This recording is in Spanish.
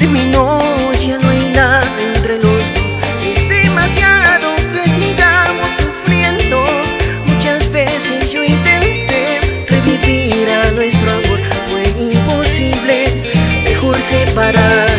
terminó, ya no hay nada entre los dos. Es demasiado que sigamos sufriendo. Muchas veces yo intenté revivir a nuestro amor, fue imposible, mejor separar.